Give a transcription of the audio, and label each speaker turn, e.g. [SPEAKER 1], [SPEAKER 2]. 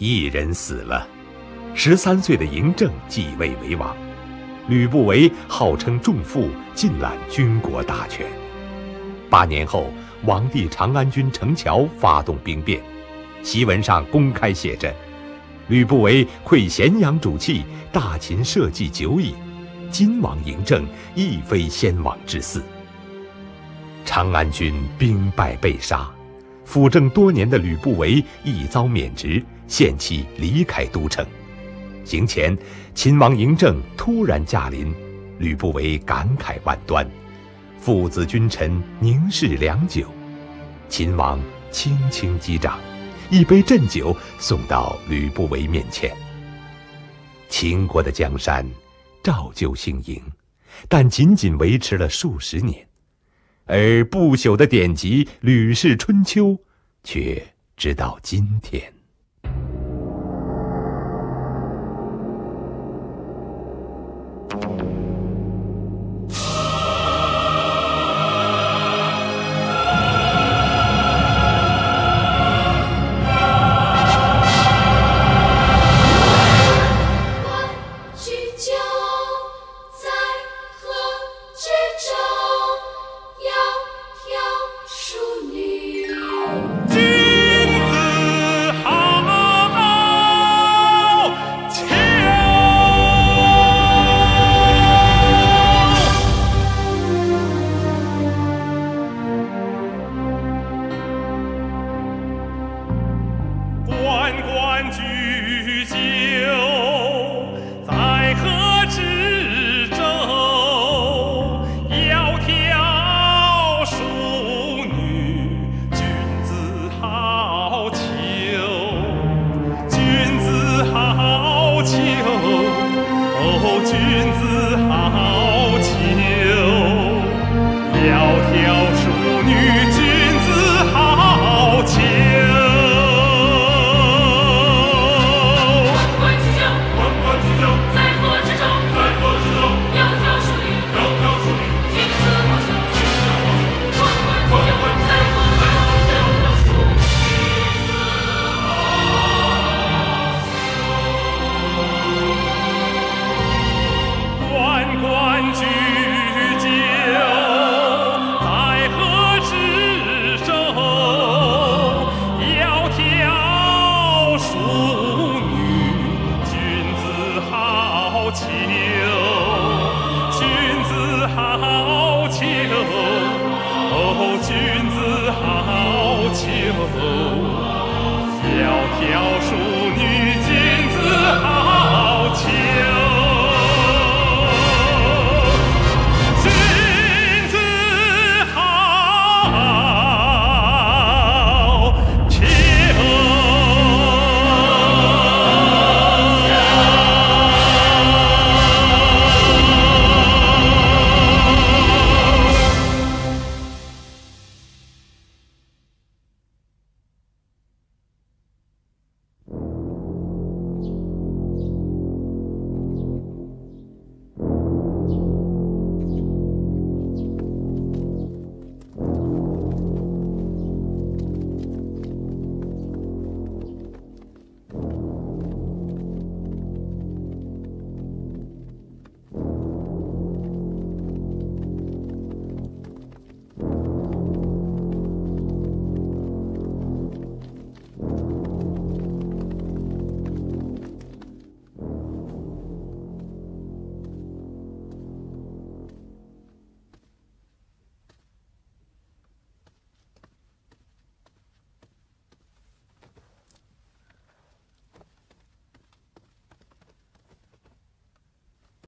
[SPEAKER 1] 一人死了，十三岁的嬴政继位为王，吕不韦号称重父，尽揽军国大权。八年后，王弟长安君程乔发动兵变，檄文上公开写着：“吕不韦窥咸阳主器，大秦社稷久矣，今王嬴政亦非先王之嗣。”长安军兵败被杀，辅政多年的吕不韦亦遭免职。限期离开都城，行前，秦王嬴政突然驾临，吕不韦感慨万端，父子君臣凝视良久，秦王轻轻击掌，一杯鸩酒送到吕不韦面前。秦国的江山照旧姓嬴，但仅仅维持了数十年，而不朽的典籍《吕氏春秋》却直到今天。
[SPEAKER 2] 在河之洲窈窕淑女君子好逑君子好逑哦君子好逑好酒，哦！君。